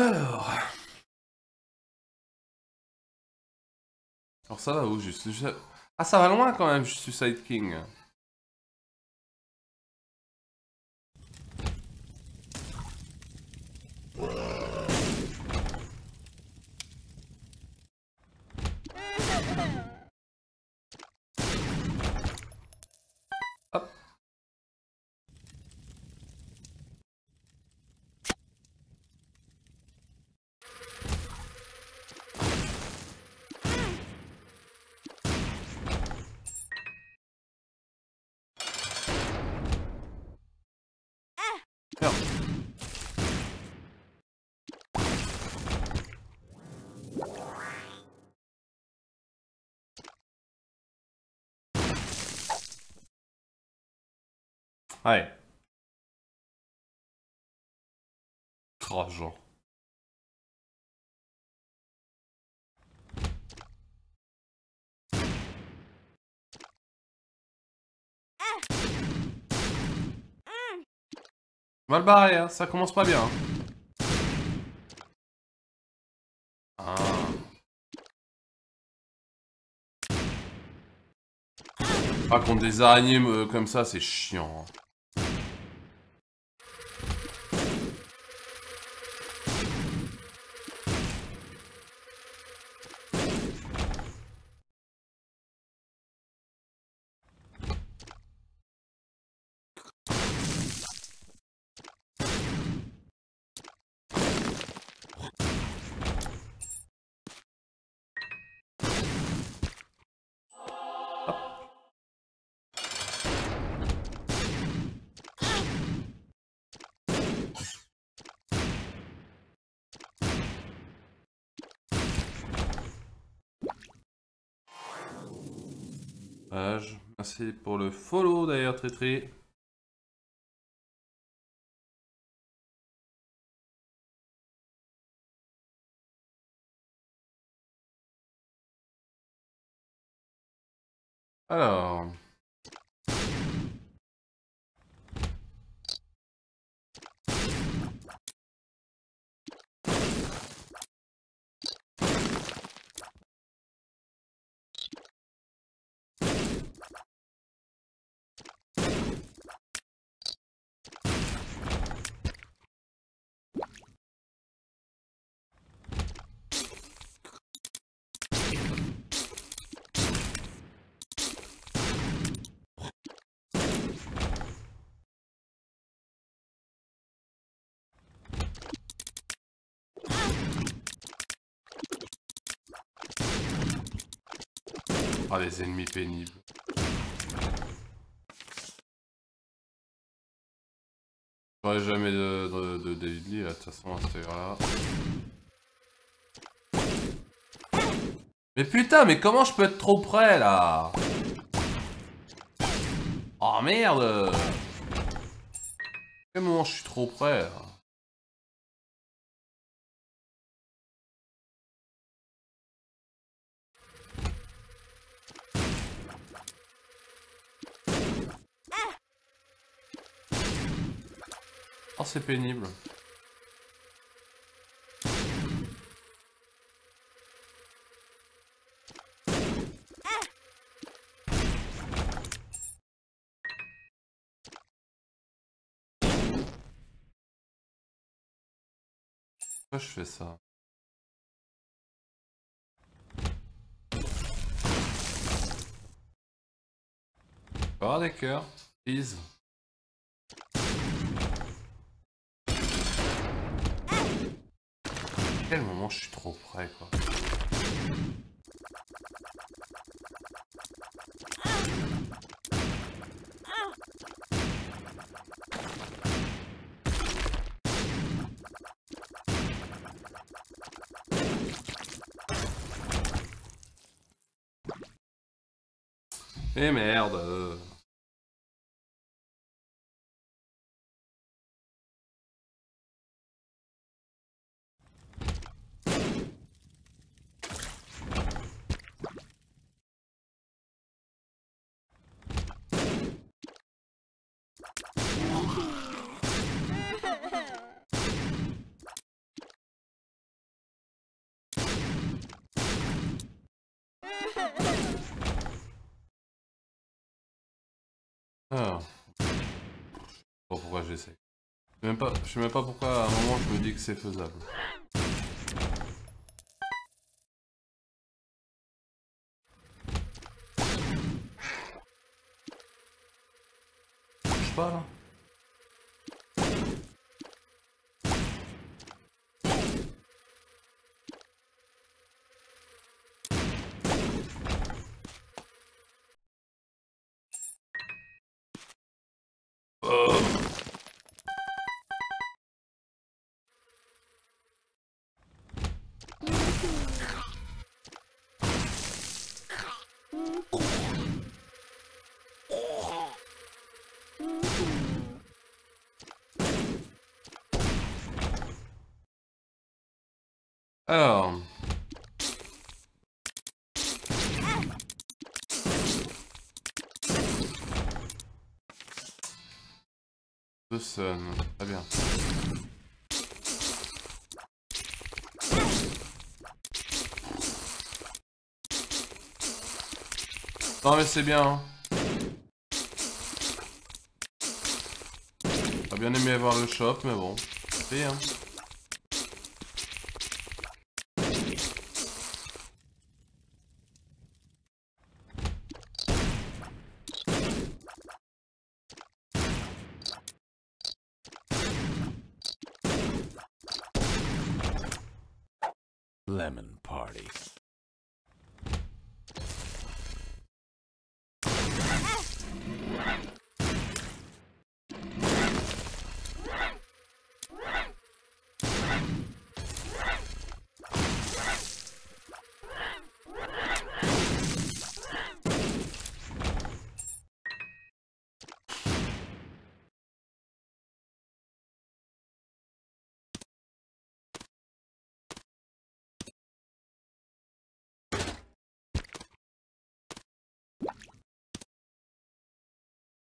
Alors. Alors ça va où? Juste Ah ça va loin quand même, Suicide King. Ouais. Mal barré, hein. ça commence pas bien. Ah. Ah, contre des araignées euh, comme ça, c'est chiant. Hein. Merci pour le follow d'ailleurs, très. Alors... Ah, les ennemis pénibles. J'aurais jamais de, de, de Lee, de toute façon, à cette là Mais putain, mais comment je peux être trop près, là? Oh merde! Quel moment je suis trop près, là? C'est pénible. Pourquoi je fais ça? Oh, des cœurs, please. Quel moment je suis trop près, quoi. Eh merde Alors. Je sais pourquoi j'essaie. Je sais même pas, je sais même pas pourquoi à un moment je me dis que c'est faisable. Bouge pas là Alors. The Sun, très bien. Non mais c'est bien. Hein. J'aurais bien aimé avoir le shop, mais bon, c'est hein.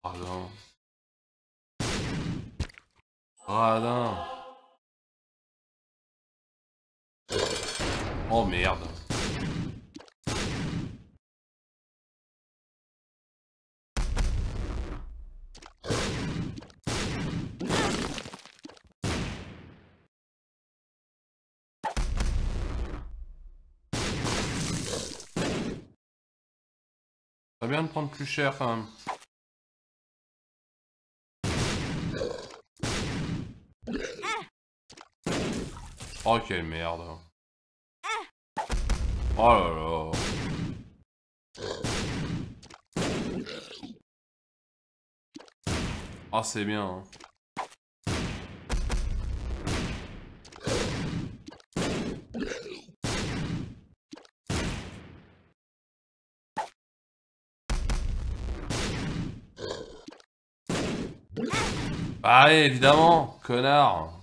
Radin. Radin. Oh merde. Ça bien de prendre plus cher quand même. Oh quelle merde. Oh là là. Ah c'est bien. Hein. Ah évidemment, connard.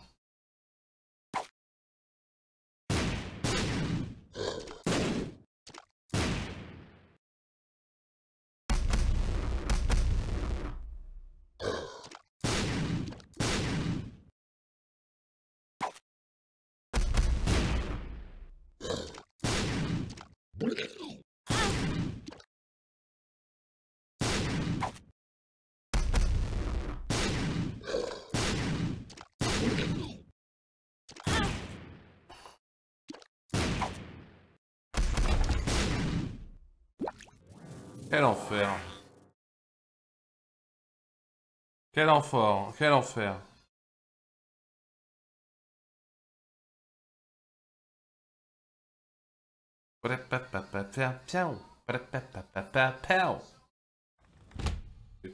Quel enfer. Quel enfer. Quel enfer.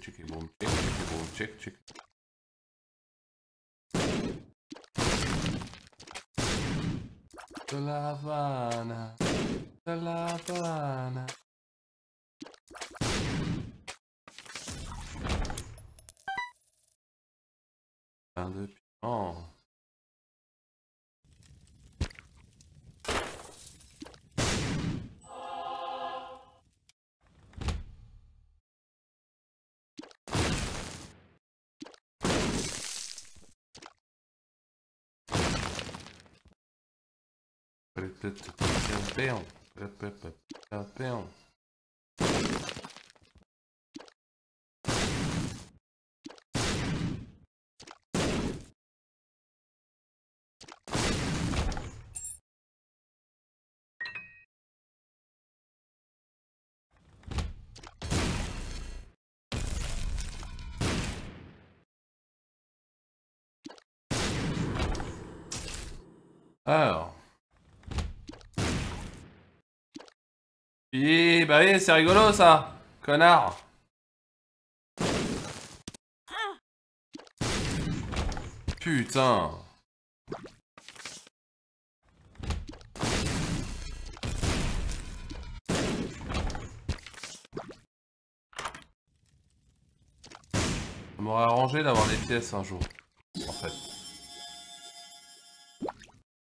Chicky boom, chick, chicky boom, chick, chick. De la Havana, de la Havana. Un de piment. Oh. Et bah oui, c'est rigolo ça Connard Putain Ça m'aurait arrangé d'avoir les pièces un jour, en fait.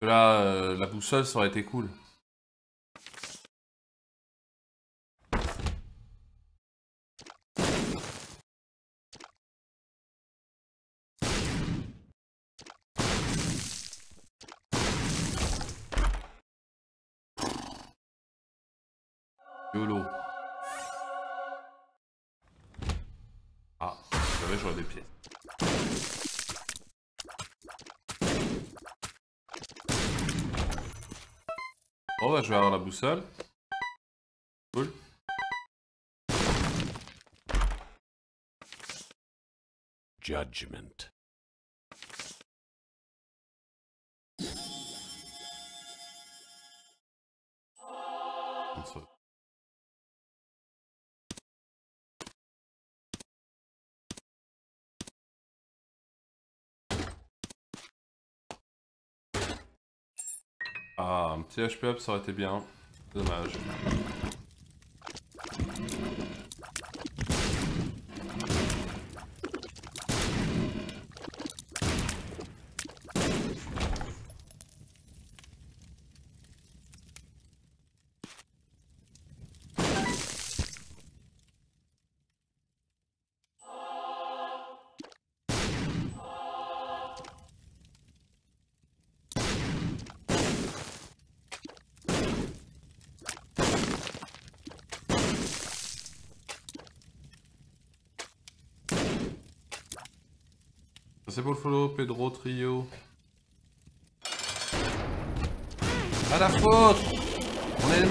Là, euh, la boussole, ça aurait été cool. YOLO. Ah, savez, j'aurais des pièces. Oh bah je vais avoir la boussole. Cool. Judgment. Un petit HP up, ça aurait été bien. Dommage. Pour le follow, Pedro Trio. Pas la faute On est des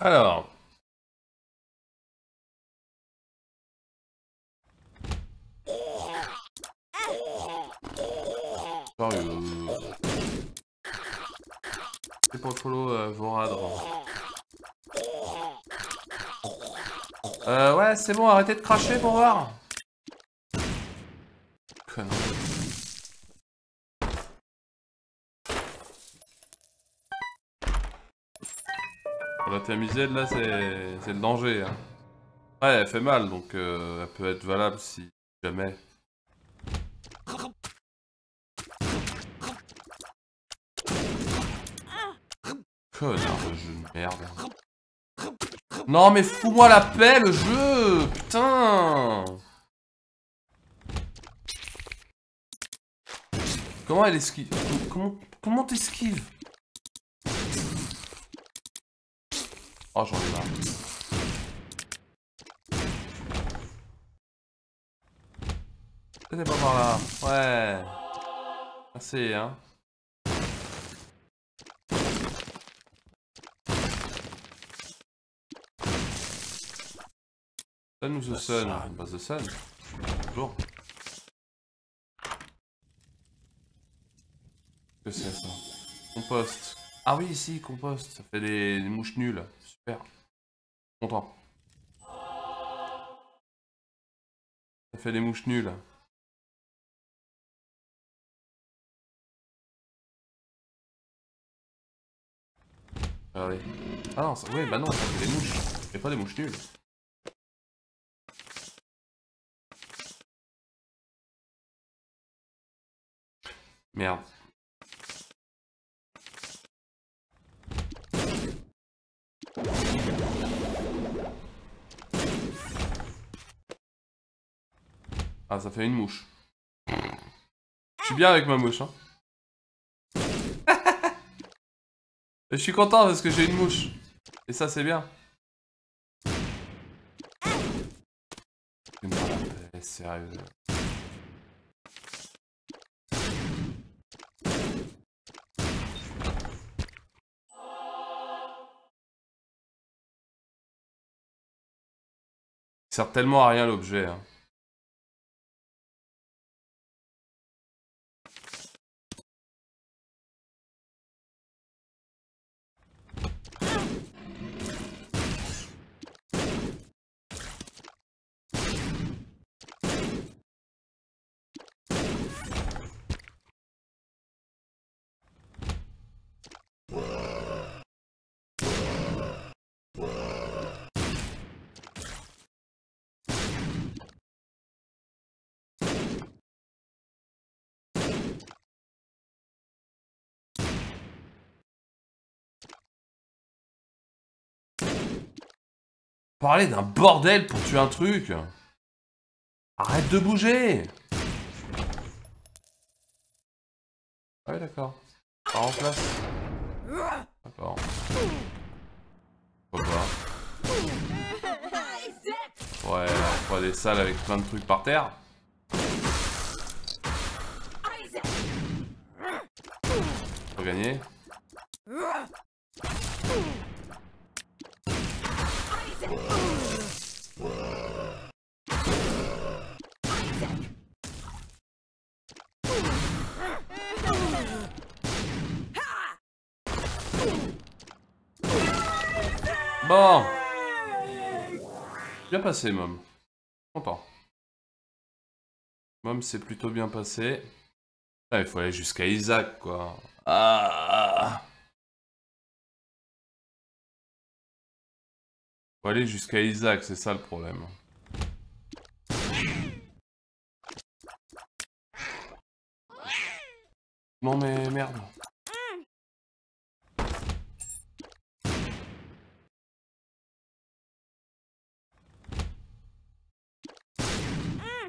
Alors. Euh, c'est pour le follow euh, Voradre. Euh, ouais, c'est bon, arrêtez de cracher pour voir. T'es musel, là, c'est le danger. Hein. Ouais, elle fait mal, donc euh, elle peut être valable si jamais. Connard jeu de merde. Hein. Non mais fous-moi la paix le jeu Putain Comment elle esquive? Comment comment Oh j'en ai marre. T'es pas par là. Ouais. Assez hein. Sun ou The Sun Bah The Sun. Toujours. Que c'est ça? Compost. Ah oui, si, compost. Ça fait des, des mouches nulles. Super. Content. Ça fait des mouches nulles. Regardez. Ah non, ça... ouais, bah non, ça fait des mouches. Fait pas des mouches nulles. Merde. Ah, ça fait une mouche. Je suis bien avec ma mouche, hein. Je suis content parce que j'ai une mouche. Et ça, c'est bien. Sérieux. Il sert tellement à rien l'objet. Hein. Parler d'un bordel pour tuer un truc Arrête de bouger Ah oui d'accord. Ça remplace. D'accord. Pourquoi pas Ouais, on voit des salles avec plein de trucs par terre. Pour gagner. Passé, Mom. Content. Mom, c'est plutôt bien passé. Ah, il faut aller jusqu'à Isaac, quoi. Ah Faut aller jusqu'à Isaac, c'est ça le problème. Non mais merde.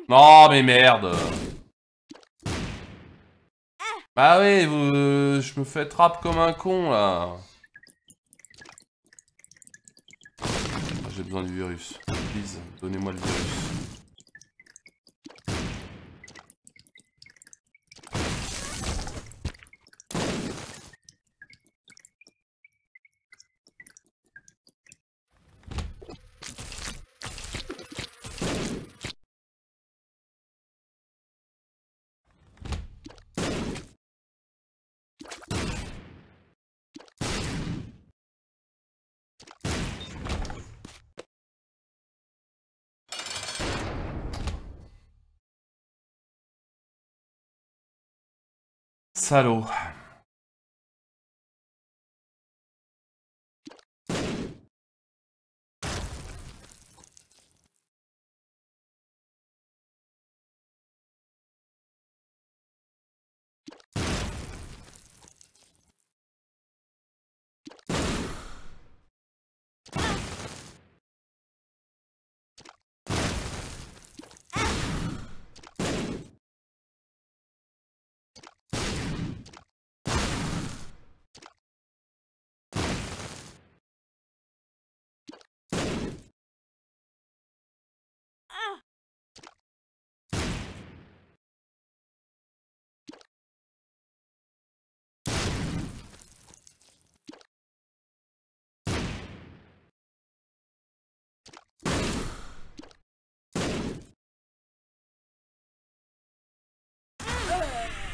Non mais merde Bah oui, vous... je me fais trappe comme un con là J'ai besoin du virus. Please, donnez-moi le virus. Subtle.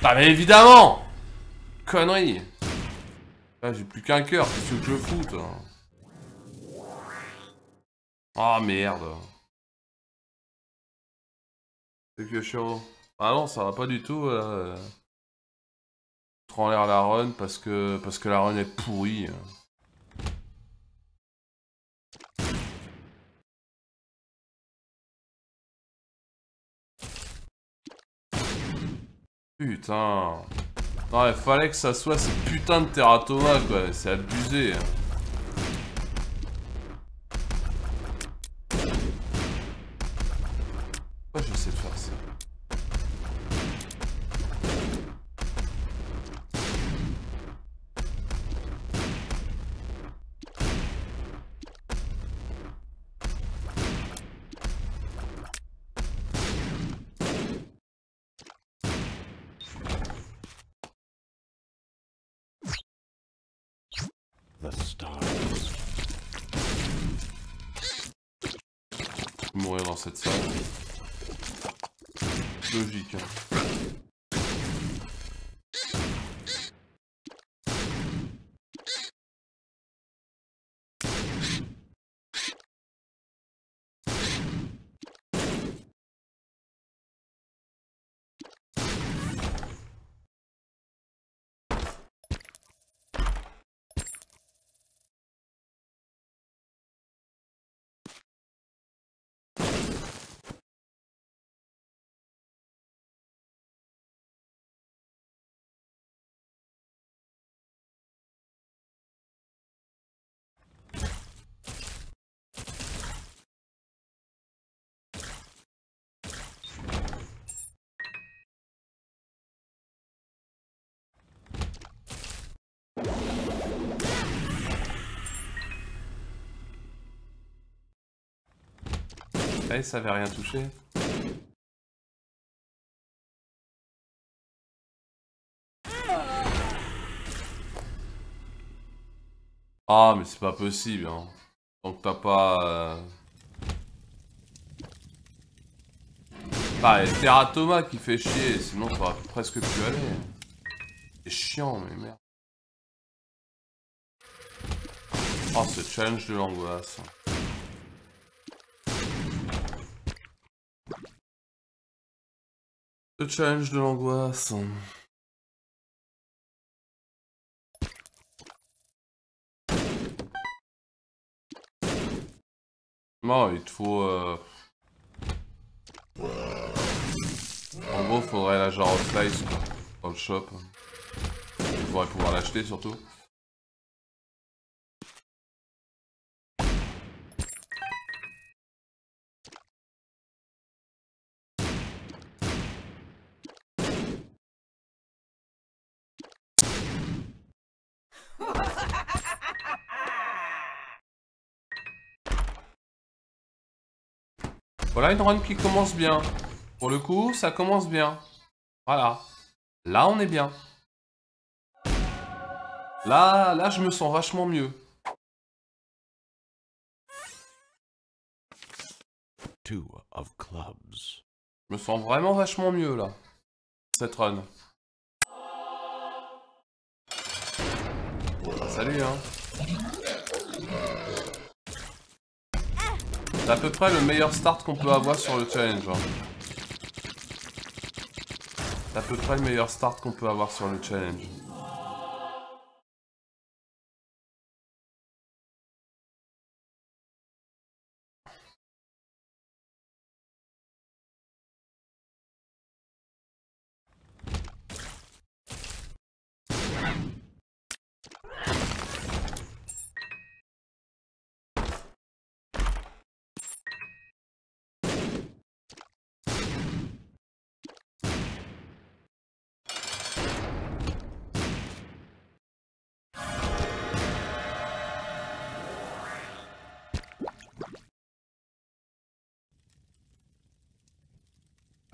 Ah mais évidemment Connerie Ah j'ai plus qu'un cœur, qu'est-ce que je fous toi Ah merde C'est que chaud. Ah non, ça va pas du tout. Euh... en l'air la run parce que parce que la run est pourrie. Putain. Non, il fallait que ça soit ces putains de Teratoma, quoi. C'est abusé. Hein. Pourquoi j'essaie de faire ça The stars. Mourir dans cette salle. Logique. hein. Ça avait rien touché. Ah, mais c'est pas possible, hein. Donc t'as pas... Euh... Ah, et Teratoma qui fait chier, sinon t'aurais presque pu aller. C'est chiant, mais merde. Oh, ce challenge de l'angoisse. Le challenge de l'angoisse. Non, il te faut... euh, En gros, faudrait la genre slice dans le shop. Il faudrait pouvoir l'acheter surtout. Voilà une run qui commence bien. Pour le coup, ça commence bien. Voilà. Là, on est bien. Là, là, je me sens vachement mieux. Two of clubs. Je me sens vraiment vachement mieux, là. Cette run. Salut, hein. C'est à peu près le meilleur start qu'on peut avoir sur le challenge. hein. C'est à peu près le meilleur start qu'on peut avoir sur le challenge.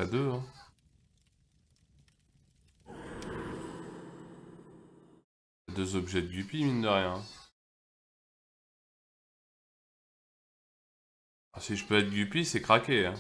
Deux, hein. Deux objets de Guppy, mine de rien. Ah, si je peux être Guppy, c'est craqué, hein.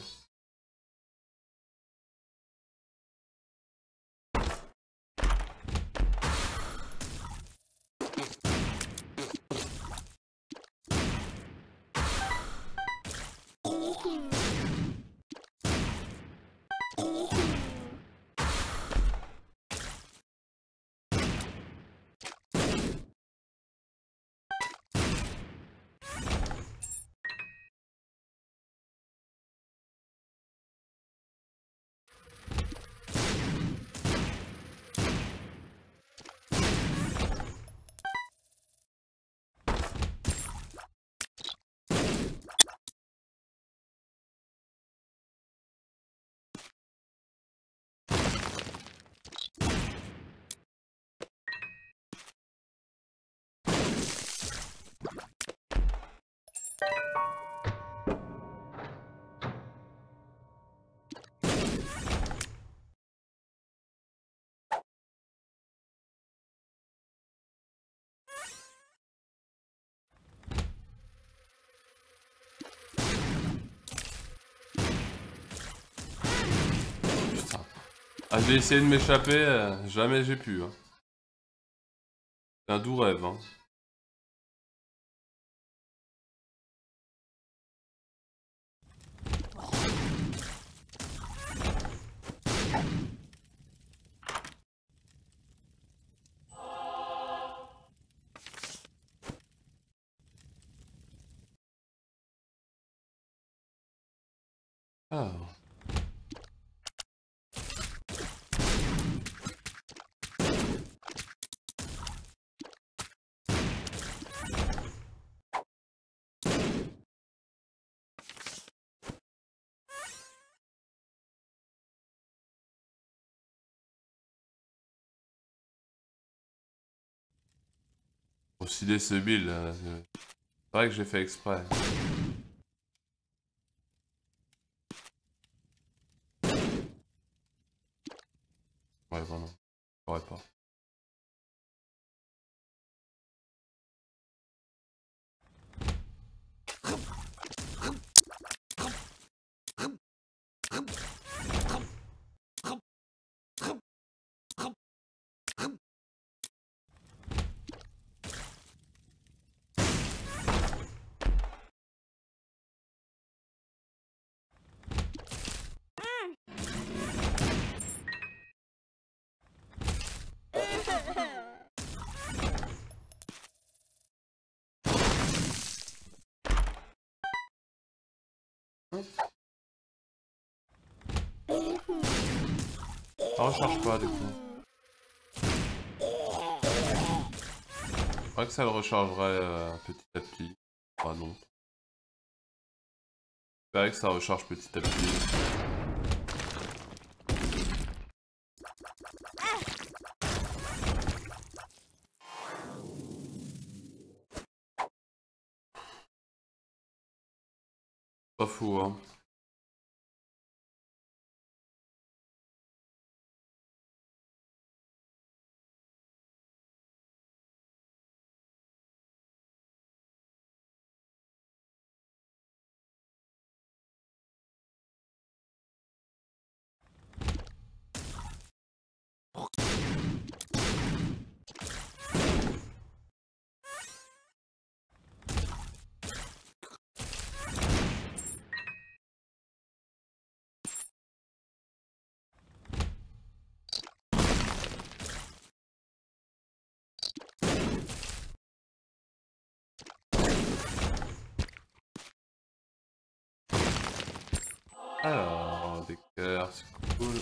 Ah, j'ai essayé de m'échapper, euh, jamais j'ai pu. Hein. C'est un doux rêve. Hein. Alors. Osciller ce build, c'est c'est vrai que j'ai fait exprès. Ouais, vraiment. J'aurais pas. Ça recharge pas du coup. Je crois que ça le rechargerait euh, petit à petit. Ah non. J'espérais que ça recharge petit à petit. Pas fou, hein. Alors, des cœurs, c'est cool.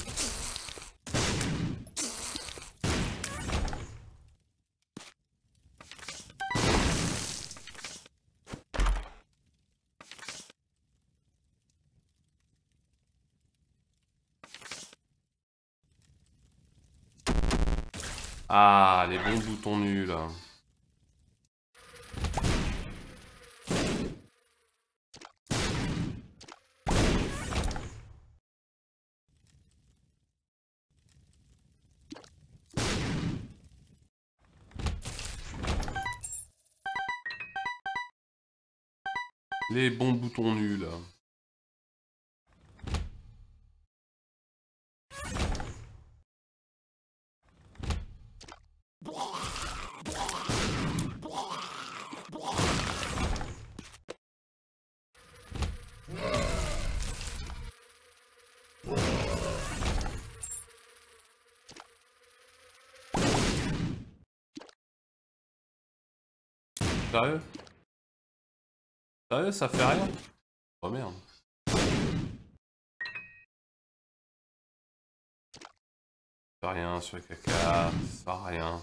Ah, les bons boutons nuls. Les bons boutons nuls. Sérieux, ça fait rien? Oh merde. Ça fait rien sur le caca, ça fait rien.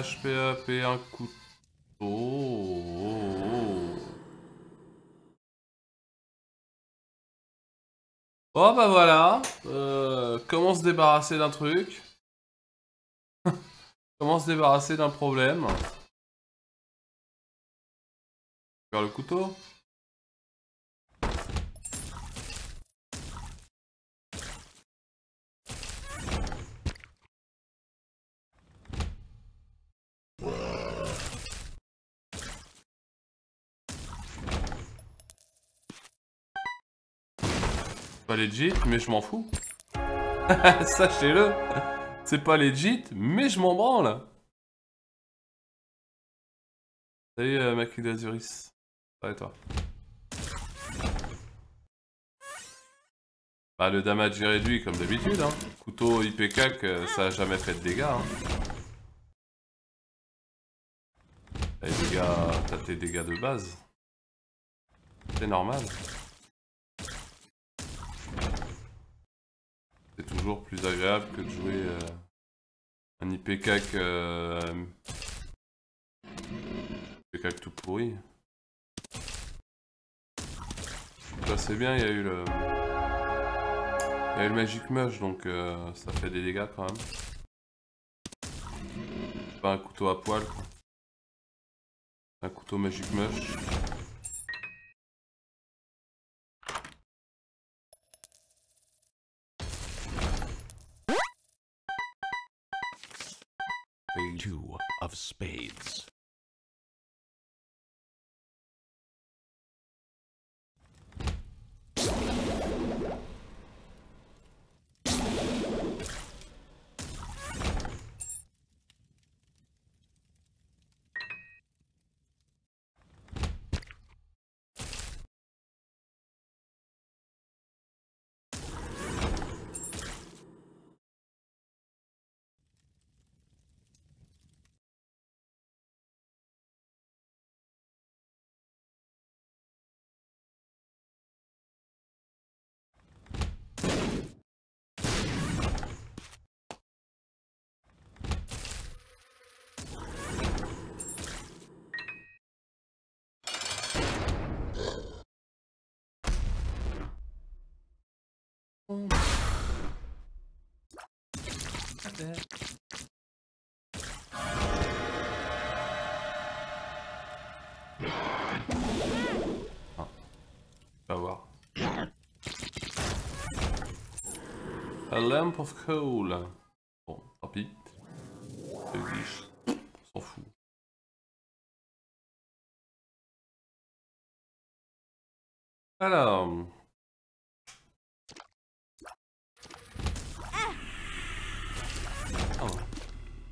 HPAP, un couteau. Oh bah voilà. Euh, comment se débarrasser d'un truc? Comment se débarrasser d'un problème? Faire le couteau Pas legit, mais je m'en fous. Sachez-le. C'est pas legit, mais je m'en branle. Salut, euh, Macri d'Azuris. Ouais, toi. Bah, le damage est réduit comme d'habitude. Hein. Couteau IPK, que ça a jamais fait de dégâts. Hein. T'as tes dégâts de base. C'est normal. C'est toujours plus agréable que de jouer euh, un IPK. Euh, tout pourri. Ça c'est bien, il y a eu le... Il y a eu le Magic Mush, donc euh, ça fait des dégâts quand même. Pas un couteau à poil quoi. Un couteau Magic Mush. Two of spades. A lamp of coal. Bon, tant pis. On s'en fout. Alors...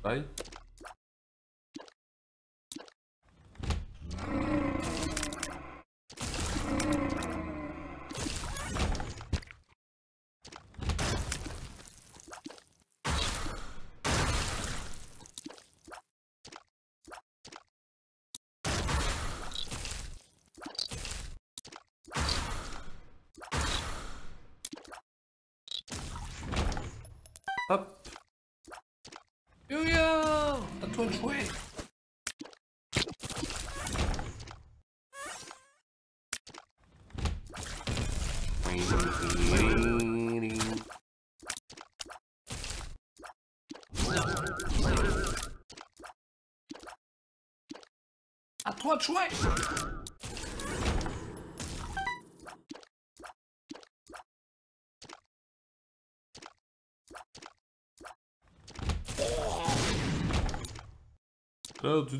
Sai. À toi de jouer Oh, tu...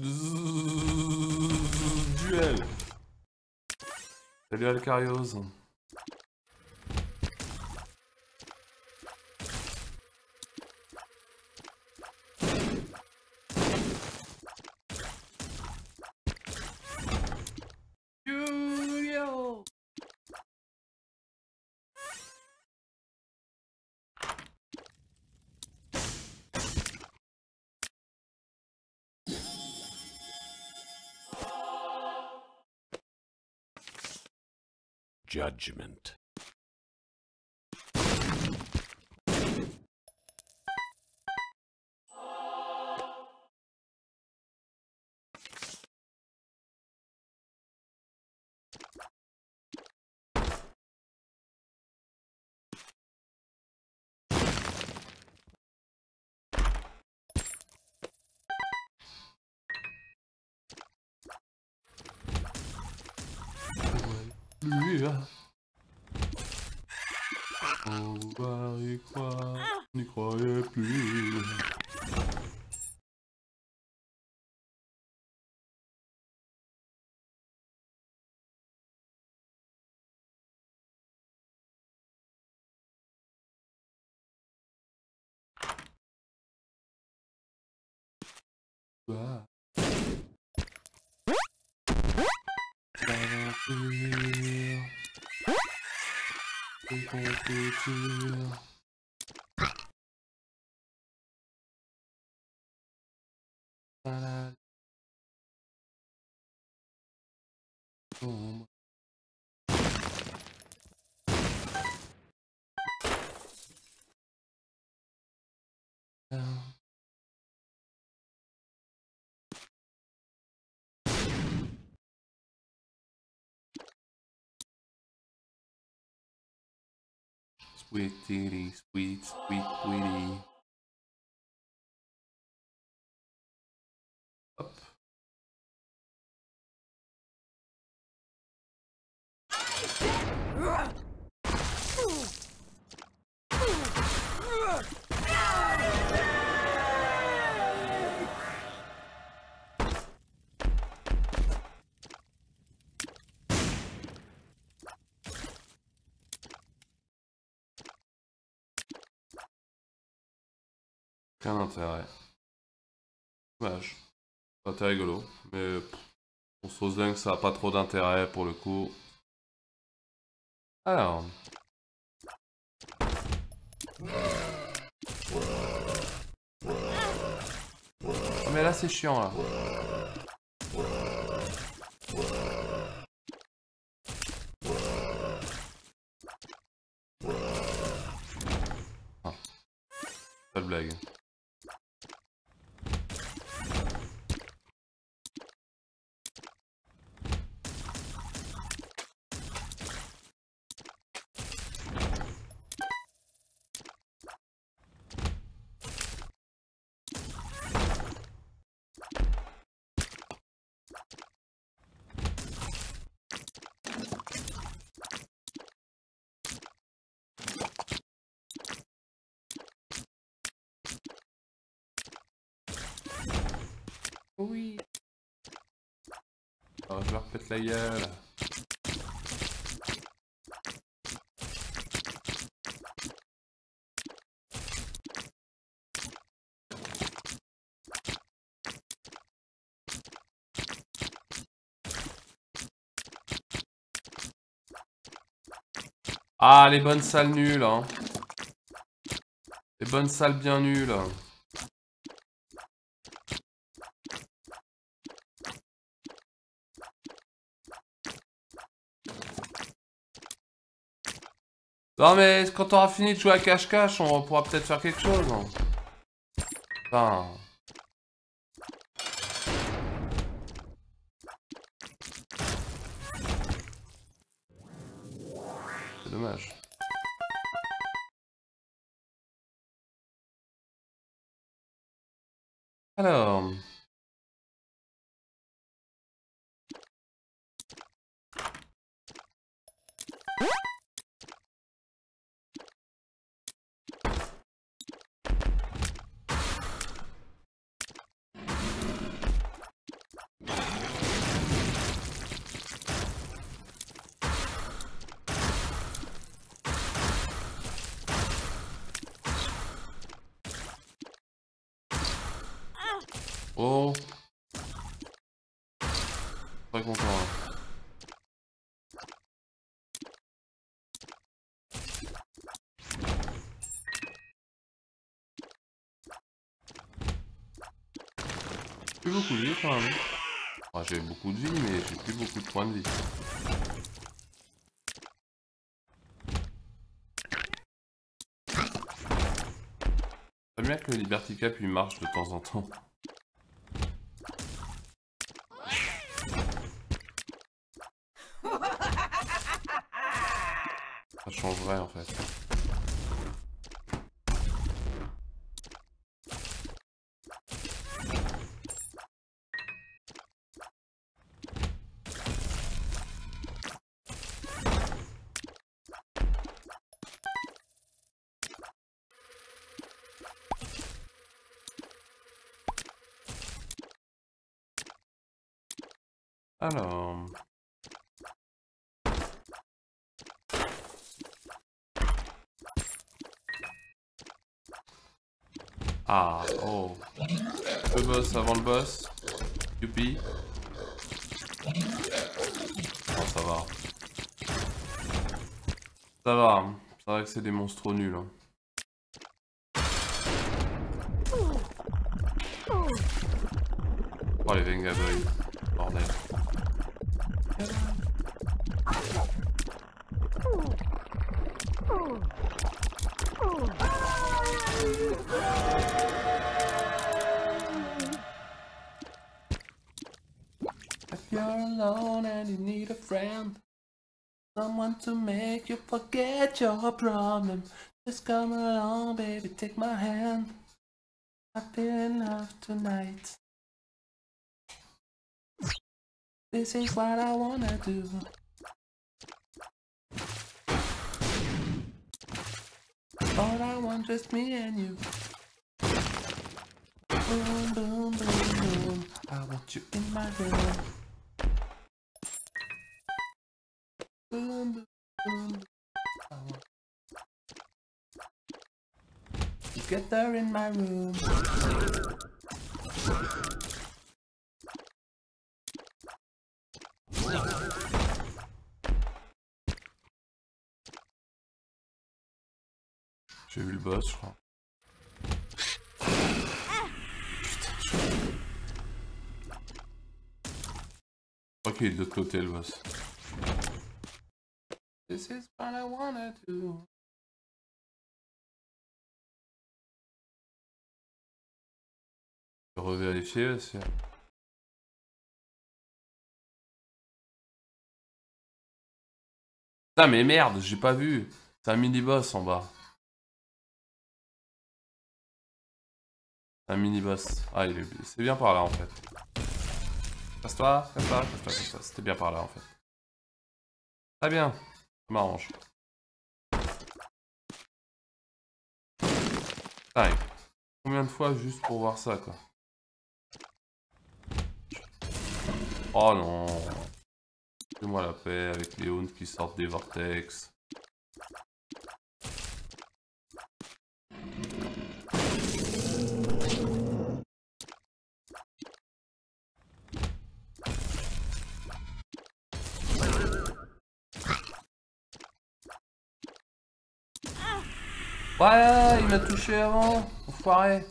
Duel. Salut Alcarios Judgment. Plus. On va y croire, n'y croyait plus. Bah. คุณปู่ Sweet titty, sweet, sweet tweety. Aucun intérêt. Dommage. Été rigolo. Mais pour dingue, ça a pas trop d'intérêt pour le coup. Alors. Ah, mais là c'est chiant là. Ah. Pas de blague. Oui. Je leur pète la gueule. Ah, les bonnes salles nulles, hein. Les bonnes salles bien nulles. Non mais quand on aura fini de jouer à cache-cache, on pourra peut-être faire quelque chose. Putain. C'est dommage. Alors... Plus beaucoup de vie quand même. Enfin, j'ai beaucoup de vie, mais j'ai plus beaucoup de points de vie. C'est bien que le Liberty Cap il marche de temps en temps. Ça changerait en fait. Ah, oh. Le boss avant le boss. Youpi. Oh, ça va. Ça va. C'est vrai que c'est des monstres nuls. Hein. Oh les Vengaboy. To make you forget your problem, just come along, baby, take my hand. I feel enough tonight. This is what I wanna do. All I want just me and you. Boom, boom, boom, boom. I want you in my room. Boom, boom, Together in my room. J'ai vu le boss, je crois. Ok, de l'autre côté le boss. This is what I. Je vais revérifier aussi. Putain mais merde, j'ai pas vu. C'est un mini-boss en bas. Un mini-boss. Ah, il est... c'est bien par là en fait. Casse-toi, casse-toi, casse-toi, casse-toi. C'était bien par là en fait. Très bien. M'arrange. Putain, combien de fois juste pour voir ça quoi? Oh non Fais-moi la paix avec les hounds qui sortent des vortex. Ouais, il m'a touché avant, enfoiré.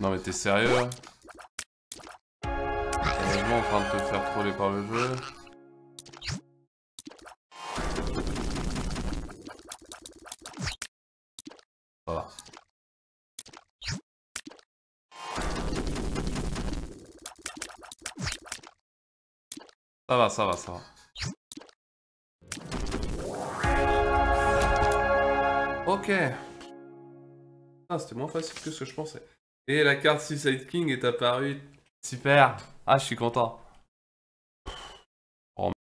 Non mais t'es sérieux là? Sérieusement en train de te faire troller par le jeu Ça va, ça va, ça va. Ok. Ah, c'était moins facile que ce que je pensais. Et la carte Suicide King est apparue. Super. Ah, je suis content.